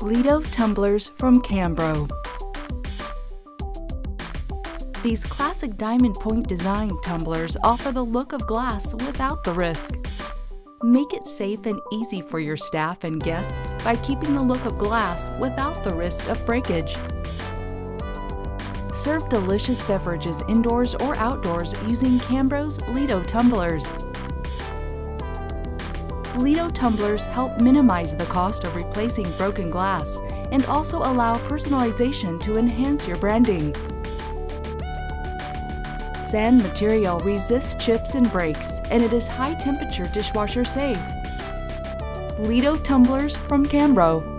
Lido tumblers from Cambro. These classic diamond point design tumblers offer the look of glass without the risk. Make it safe and easy for your staff and guests by keeping the look of glass without the risk of breakage. Serve delicious beverages indoors or outdoors using Cambro's Lido tumblers. Lido tumblers help minimize the cost of replacing broken glass and also allow personalization to enhance your branding. SAN material resists chips and breaks, and it is high temperature dishwasher safe. Lido tumblers from Cambro.